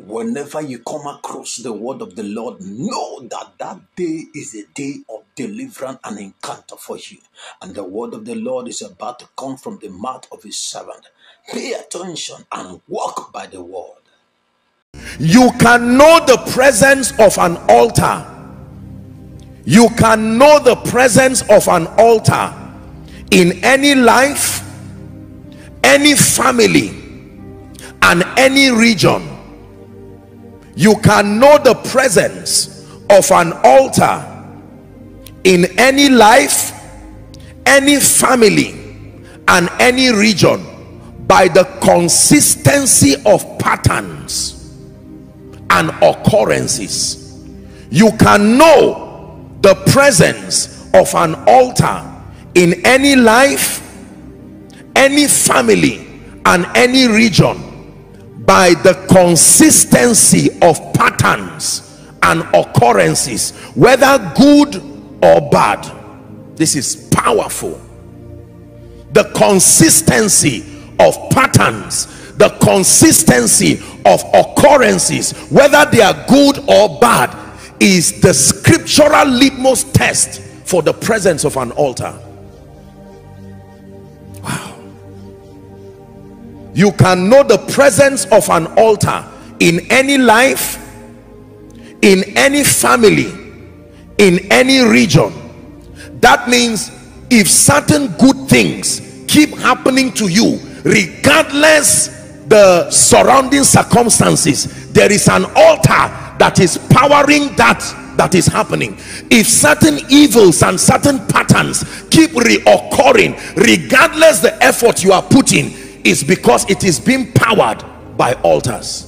Whenever you come across the word of the Lord, know that that day is a day of deliverance and encounter for you. And the word of the Lord is about to come from the mouth of his servant. Pay attention and walk by the word. You can know the presence of an altar. You can know the presence of an altar in any life, any family, and any region you can know the presence of an altar in any life any family and any region by the consistency of patterns and occurrences. You can know the presence of an altar in any life any family and any region by the consistency of patterns and occurrences whether good or bad. This is powerful. The consistency of patterns the consistency of occurrences whether they are good or bad is the scriptural litmus test for the presence of an altar you can know the presence of an altar in any life in any family in any region. That means if certain good things keep happening to you regardless the surrounding circumstances there is an altar that is powering that that is happening. If certain evils and certain patterns keep reoccurring regardless the effort you are putting is because it is being powered by altars.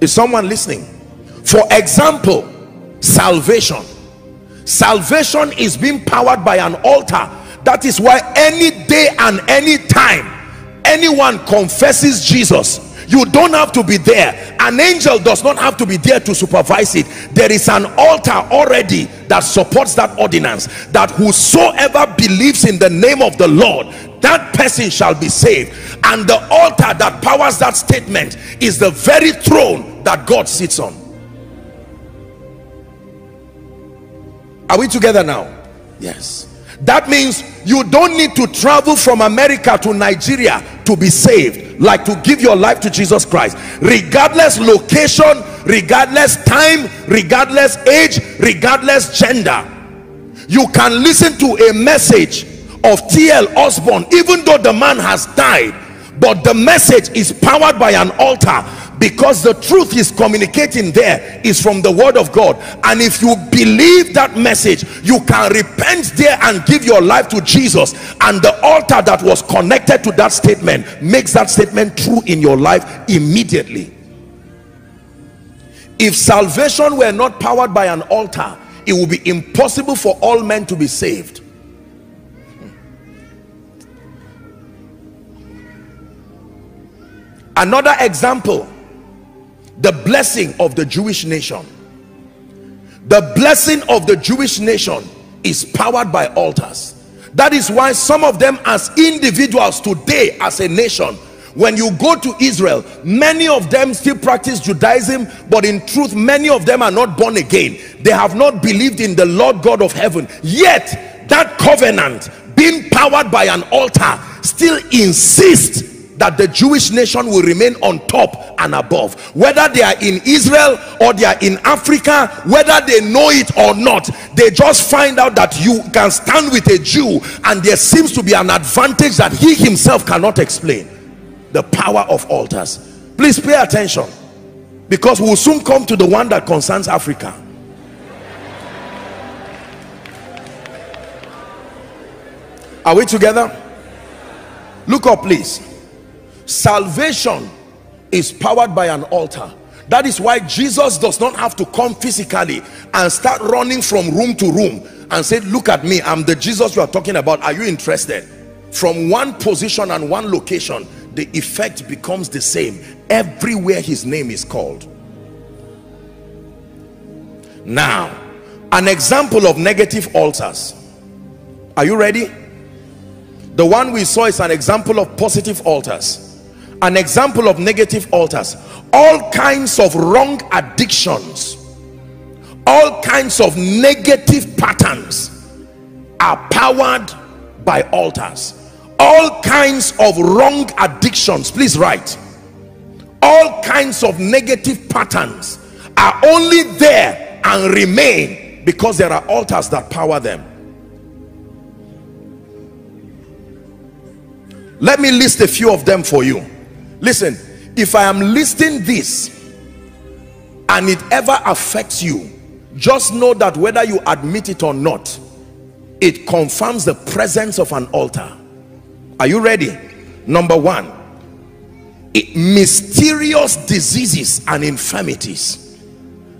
Is someone listening? For example salvation. Salvation is being powered by an altar. That is why any day and any time anyone confesses jesus you don't have to be there. An angel does not have to be there to supervise it. There is an altar already that supports that ordinance that whosoever believes in the name of the lord that person shall be saved. And the altar that powers that statement is the very throne that god sits on. Are we together now? Yes that means you don't need to travel from america to nigeria to be saved like to give your life to jesus christ. Regardless location regardless time regardless age regardless gender you can listen to a message of T.L. Osborn, even though the man has died but the message is powered by an altar because the truth is communicating there is from the word of God. And if you believe that message you can repent there and give your life to Jesus. And the altar that was connected to that statement makes that statement true in your life immediately. If salvation were not powered by an altar it would be impossible for all men to be saved. Another example the blessing of the Jewish nation. The blessing of the Jewish nation is powered by altars. That is why some of them as individuals today as a nation when you go to Israel many of them still practice Judaism but in truth many of them are not born again. They have not believed in the Lord God of heaven. Yet that covenant being powered by an altar still insists that the Jewish nation will remain on top and above. Whether they are in Israel or they are in Africa whether they know it or not they just find out that you can stand with a Jew and there seems to be an advantage that he himself cannot explain. The power of altars. Please pay attention. Because we'll soon come to the one that concerns Africa. Are we together? Look up please salvation is powered by an altar. That is why jesus does not have to come physically and start running from room to room and say look at me i'm the jesus you are talking about. Are you interested? From one position and one location the effect becomes the same everywhere his name is called. Now an example of negative altars. Are you ready? The one we saw is an example of positive altars an example of negative altars. All kinds of wrong addictions. All kinds of negative patterns are powered by altars. All kinds of wrong addictions please write. All kinds of negative patterns are only there and remain because there are altars that power them. Let me list a few of them for you listen if i am listing this and it ever affects you just know that whether you admit it or not it confirms the presence of an altar. Are you ready? Number one it, mysterious diseases and infirmities.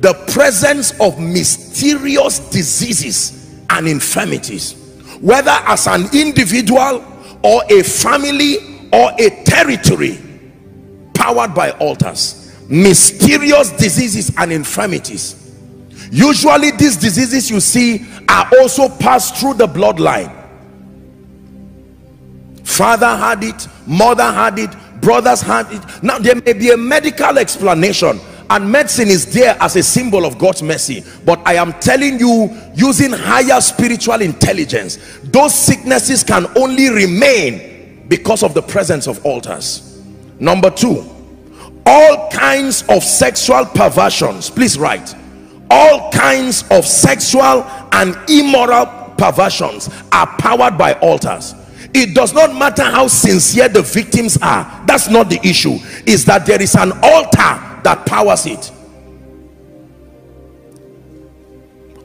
The presence of mysterious diseases and infirmities whether as an individual or a family or a territory powered by altars mysterious diseases and infirmities. Usually these diseases you see are also passed through the bloodline. Father had it mother had it brothers had it. Now there may be a medical explanation and medicine is there as a symbol of God's mercy. But I am telling you using higher spiritual intelligence those sicknesses can only remain because of the presence of altars number two all kinds of sexual perversions. Please write. All kinds of sexual and immoral perversions are powered by altars. It does not matter how sincere the victims are. That's not the issue. Is that there is an altar that powers it.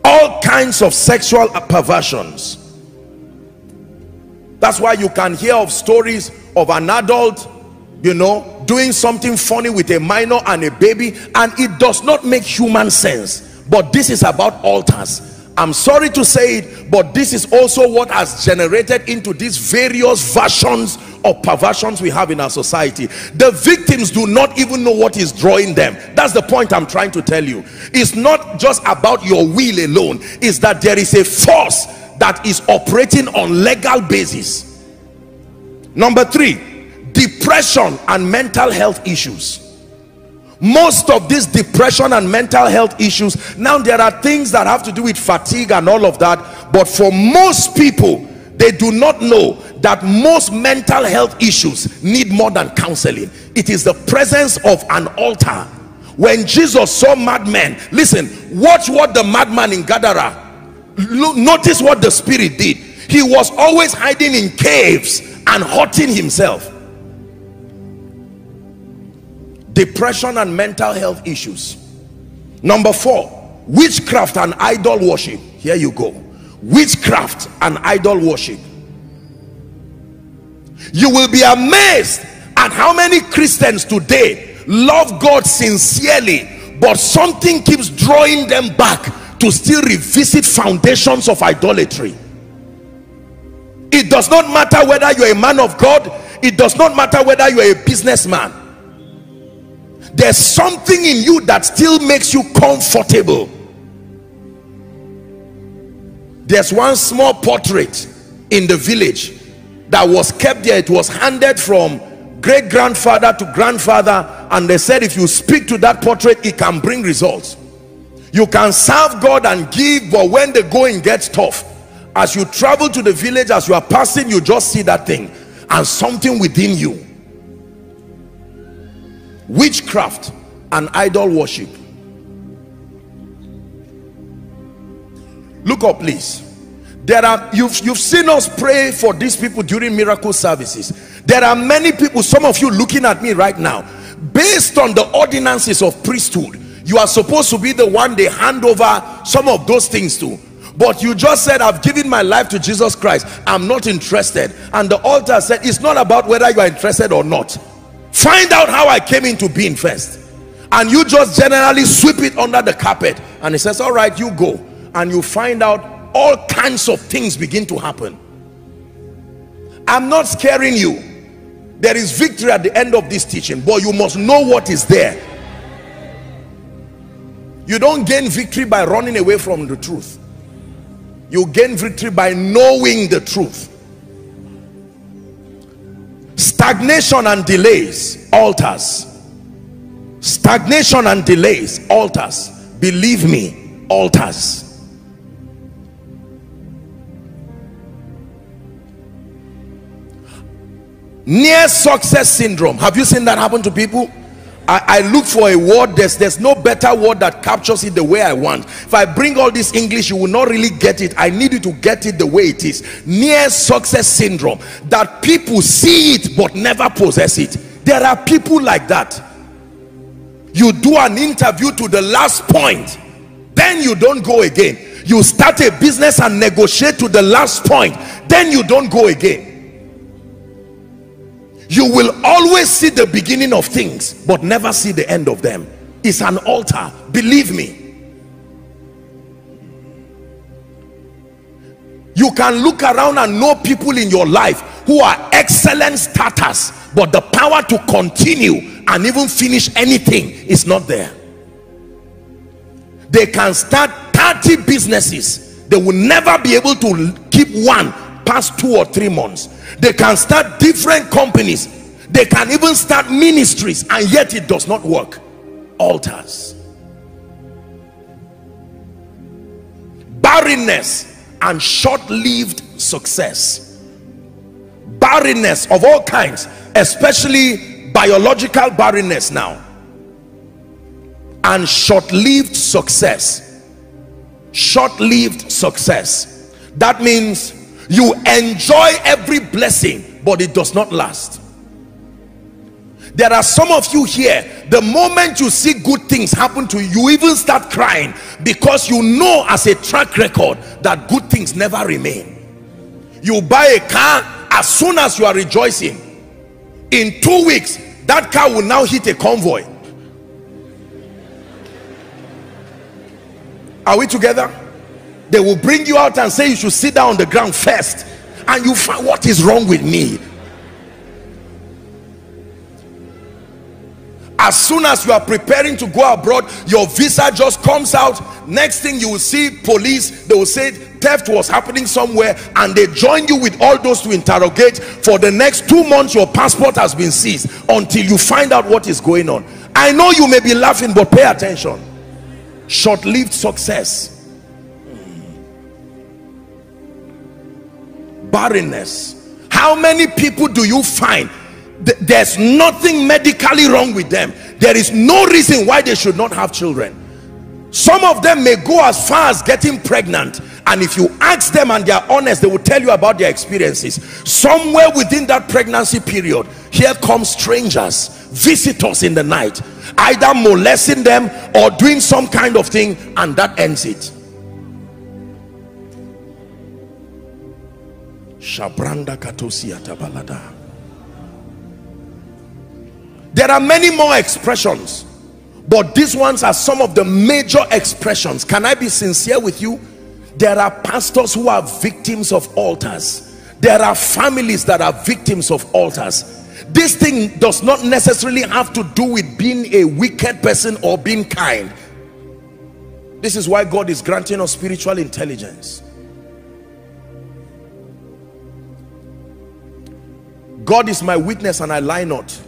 All kinds of sexual perversions. That's why you can hear of stories of an adult you know doing something funny with a minor and a baby and it does not make human sense. But this is about altars. I'm sorry to say it but this is also what has generated into these various versions of perversions we have in our society. The victims do not even know what is drawing them. That's the point I'm trying to tell you. It's not just about your will alone. Is that there is a force that is operating on legal basis. Number three depression and mental health issues. Most of this depression and mental health issues now there are things that have to do with fatigue and all of that but for most people they do not know that most mental health issues need more than counseling. It is the presence of an altar. When jesus saw madmen listen watch what the madman in gadara notice what the spirit did. He was always hiding in caves and hurting himself depression and mental health issues. Number four witchcraft and idol worship. Here you go. Witchcraft and idol worship. You will be amazed at how many christians today love god sincerely but something keeps drawing them back to still revisit foundations of idolatry. It does not matter whether you're a man of god. It does not matter whether you're a businessman there's something in you that still makes you comfortable. There's one small portrait in the village that was kept there. It was handed from great grandfather to grandfather and they said if you speak to that portrait it can bring results. You can serve god and give but when the going gets tough as you travel to the village as you are passing you just see that thing and something within you witchcraft and idol worship. Look up please. There are you've you've seen us pray for these people during miracle services. There are many people some of you looking at me right now. Based on the ordinances of priesthood you are supposed to be the one they hand over some of those things to. But you just said i've given my life to jesus christ. I'm not interested. And the altar said it's not about whether you are interested or not find out how I came into being first. And you just generally sweep it under the carpet. And he says all right you go. And you find out all kinds of things begin to happen. I'm not scaring you. There is victory at the end of this teaching but you must know what is there. You don't gain victory by running away from the truth. You gain victory by knowing the truth stagnation and delays altars. Stagnation and delays altars. Believe me altars. Near success syndrome. Have you seen that happen to people I, I, look for a word. There's there's no better word that captures it the way I want. If I bring all this English you will not really get it. I need you to get it the way it is. Near success syndrome. That people see it but never possess it. There are people like that. You do an interview to the last point then you don't go again. You start a business and negotiate to the last point then you don't go again you will always see the beginning of things but never see the end of them. It's an altar believe me. You can look around and know people in your life who are excellent starters but the power to continue and even finish anything is not there. They can start 30 businesses. They will never be able to keep one past two or three months they can start different companies. They can even start ministries and yet it does not work. Altars. Barrenness and short-lived success. Barrenness of all kinds especially biological barrenness now. And short-lived success. Short-lived success. That means you enjoy every blessing but it does not last. There are some of you here the moment you see good things happen to you you even start crying because you know as a track record that good things never remain. You buy a car as soon as you are rejoicing. In two weeks that car will now hit a convoy. Are we together they will bring you out and say you should sit down on the ground first. And you find what is wrong with me. As soon as you are preparing to go abroad your visa just comes out. Next thing you will see police they will say theft was happening somewhere and they join you with all those to interrogate. For the next two months your passport has been seized until you find out what is going on. I know you may be laughing but pay attention. Short-lived success barrenness. How many people do you find there's nothing medically wrong with them? There is no reason why they should not have children. Some of them may go as far as getting pregnant and if you ask them and they are honest they will tell you about their experiences. Somewhere within that pregnancy period here come strangers visitors in the night either molesting them or doing some kind of thing and that ends it Shabranda Tabalada. There are many more expressions, but these ones are some of the major expressions. Can I be sincere with you? There are pastors who are victims of altars. There are families that are victims of altars. This thing does not necessarily have to do with being a wicked person or being kind. This is why God is granting us spiritual intelligence. God is my witness and I lie not.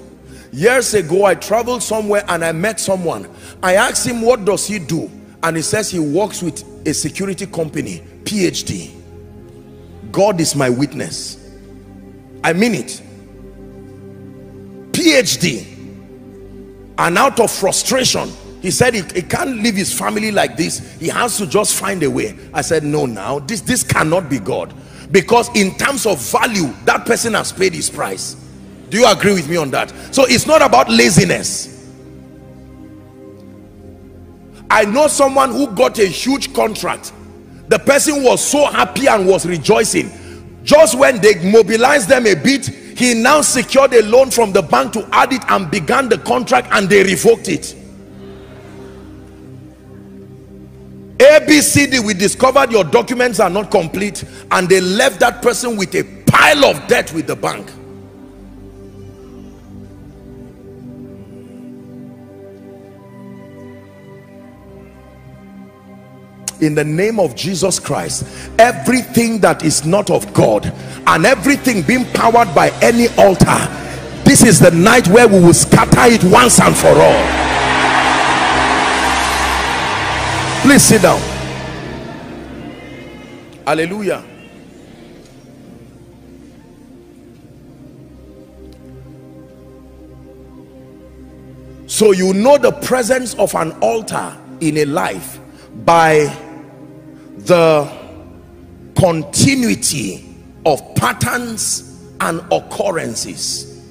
Years ago, I traveled somewhere and I met someone. I asked him, what does he do? And he says he works with a security company, PhD. God is my witness. I mean it. PhD. And out of frustration, he said he, he, can't leave his family like this. He has to just find a way. I said, no, now, this, this cannot be God because in terms of value that person has paid his price. Do you agree with me on that? So it's not about laziness. I know someone who got a huge contract. The person was so happy and was rejoicing. Just when they mobilized them a bit he now secured a loan from the bank to add it and began the contract and they revoked it ABCD, we discovered your documents are not complete and they left that person with a pile of debt with the bank. in the name of Jesus Christ everything that is not of God and everything being powered by any altar this is the night where we will scatter it once and for all please sit down. Hallelujah. So you know the presence of an altar in a life by the continuity of patterns and occurrences.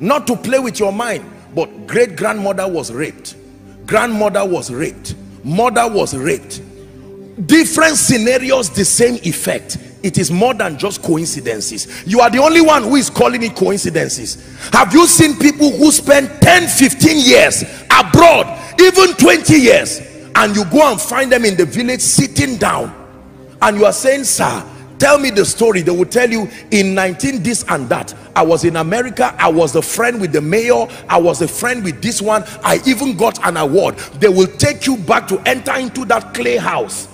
Not to play with your mind but great grandmother was raped grandmother was raped mother was raped. Different scenarios the same effect. It is more than just coincidences. You are the only one who is calling it coincidences. Have you seen people who spend 10 15 years abroad even 20 years and you go and find them in the village sitting down? And you are saying sir tell me the story. They will tell you in 19 this and that i was in america. I was a friend with the mayor. I was a friend with this one. I even got an award. They will take you back to enter into that clay house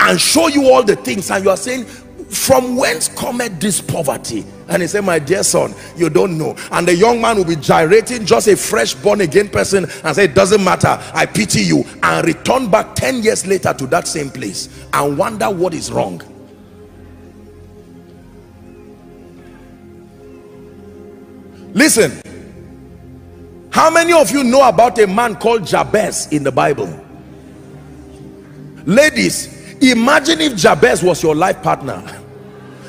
and show you all the things. And you are saying from whence cometh this poverty? And he said my dear son you don't know. And the young man will be gyrating just a fresh born again person and say it doesn't matter. I pity you. And return back 10 years later to that same place and wonder what is wrong listen. How many of you know about a man called Jabez in the Bible? Ladies imagine if Jabez was your life partner.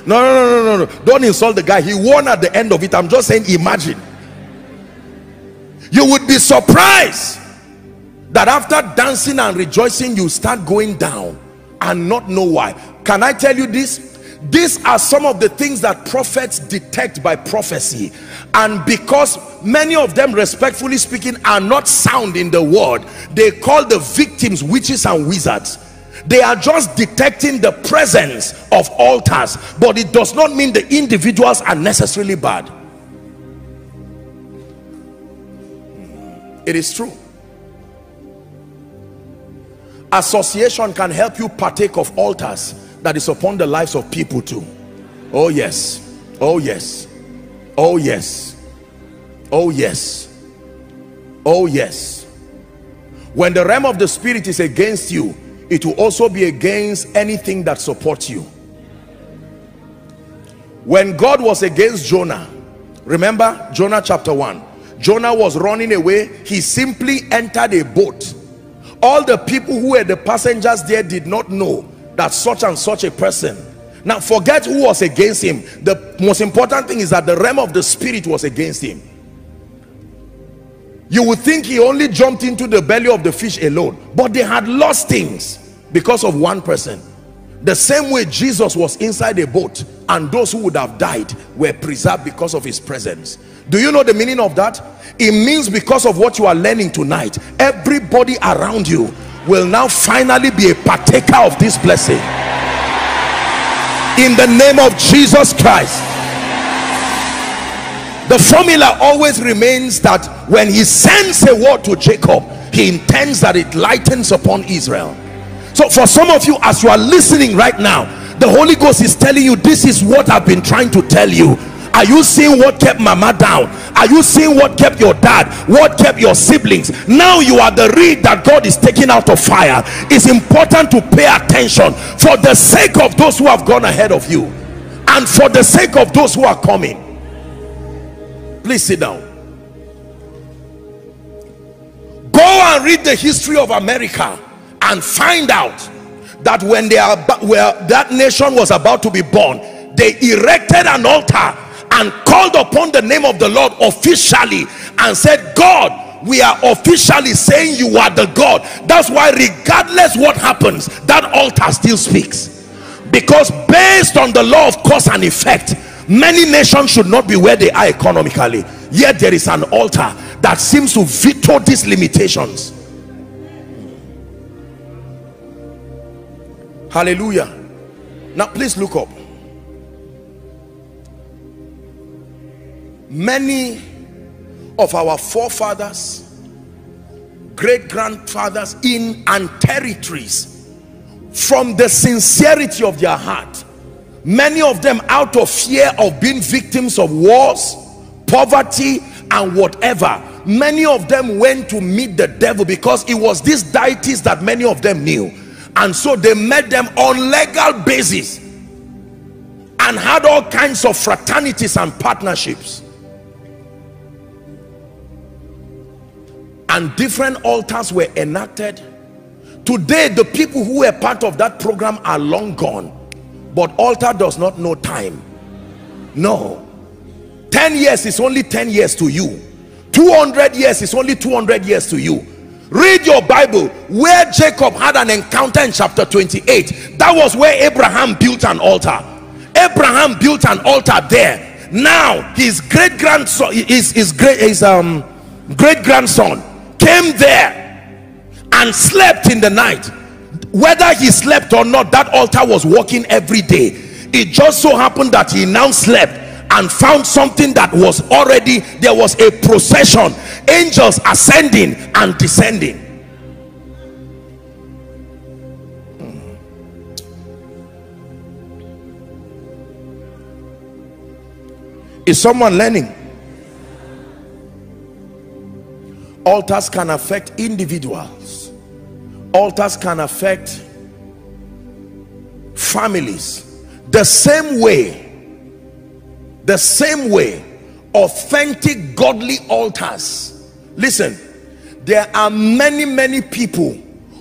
No no no no no don't insult the guy. He won at the end of it. I'm just saying imagine. You would be surprised that after dancing and rejoicing you start going down and not know why. Can i tell you this these are some of the things that prophets detect by prophecy. And because many of them respectfully speaking are not sound in the word they call the victims witches and wizards. They are just detecting the presence of altars but it does not mean the individuals are necessarily bad. It is true. Association can help you partake of altars that is upon the lives of people too. Oh yes. Oh yes. Oh yes. Oh yes. Oh yes. When the realm of the spirit is against you it will also be against anything that supports you. When God was against Jonah remember Jonah chapter 1 Jonah was running away. He simply entered a boat. All the people who were the passengers there did not know that such and such a person. Now forget who was against him. The most important thing is that the realm of the spirit was against him. You would think he only jumped into the belly of the fish alone but they had lost things because of one person. The same way jesus was inside a boat and those who would have died were preserved because of his presence. Do you know the meaning of that? It means because of what you are learning tonight everybody around you will now finally be a partaker of this blessing. In the name of jesus christ. The formula always remains that when he sends a word to jacob he intends that it lightens upon israel. So for some of you as you are listening right now the holy ghost is telling you this is what i've been trying to tell you are you seeing what kept mama down? Are you seeing what kept your dad? What kept your siblings? Now you are the reed that god is taking out of fire. It's important to pay attention. For the sake of those who have gone ahead of you and for the sake of those who are coming please sit down. Go and read the history of america and find out that when they are where that nation was about to be born they erected an altar and called upon the name of the lord officially and said god we are officially saying you are the god. That's why regardless what happens that altar still speaks. Because based on the law of cause and effect many nations should not be where they are economically. Yet there is an altar that seems to veto these limitations. Hallelujah. Now please look up many of our forefathers great grandfathers in and territories from the sincerity of their heart. Many of them out of fear of being victims of wars poverty and whatever. Many of them went to meet the devil because it was these deities that many of them knew. And so they met them on legal basis and had all kinds of fraternities and partnerships and different altars were enacted. Today the people who were part of that program are long gone. But altar does not know time. No. 10 years is only 10 years to you. 200 years is only 200 years to you. Read your bible. Where jacob had an encounter in chapter 28 that was where abraham built an altar. Abraham built an altar there. Now his great grandson his, his great his um great grandson came there and slept in the night. Whether he slept or not that altar was working every day. It just so happened that he now slept and found something that was already there was a procession angels ascending and descending. Hmm. is someone learning altars can affect individuals. Altars can affect families. The same way the same way authentic godly altars listen there are many many people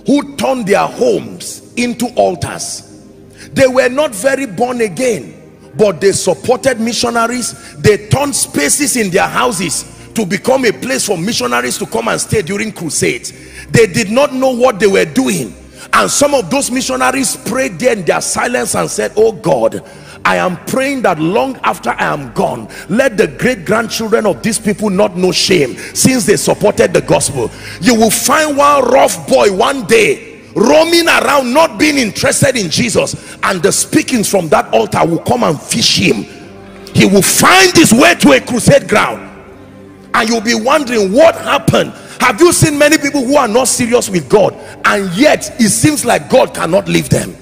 who turn their homes into altars. They were not very born again but they supported missionaries. They turned spaces in their houses to become a place for missionaries to come and stay during crusades. They did not know what they were doing. And some of those missionaries prayed there in their silence and said oh god i am praying that long after i am gone let the great grandchildren of these people not know shame since they supported the gospel. You will find one rough boy one day roaming around not being interested in jesus and the speakings from that altar will come and fish him. He will find his way to a crusade ground and you'll be wondering what happened? Have you seen many people who are not serious with God and yet it seems like God cannot leave them?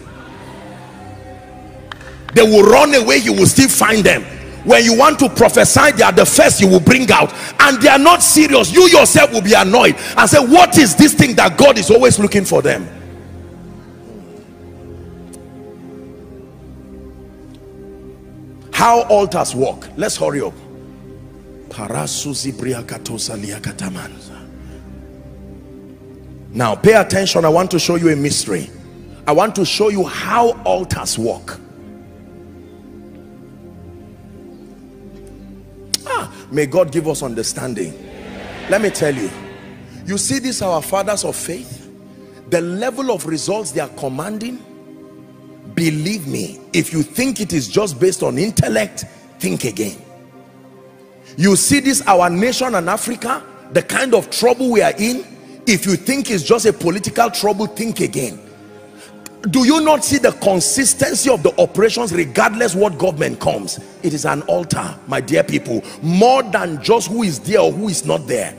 They will run away you will still find them. When you want to prophesy they are the first you will bring out. And they are not serious. You yourself will be annoyed and say what is this thing that God is always looking for them? How altars work. Let's hurry up now pay attention. I want to show you a mystery. I want to show you how altars work. Ah, may god give us understanding. Let me tell you. You see this our fathers of faith. The level of results they are commanding believe me if you think it is just based on intellect think again you see this our nation and africa the kind of trouble we are in if you think it's just a political trouble think again. Do you not see the consistency of the operations regardless what government comes? It is an altar my dear people more than just who is there or who is not there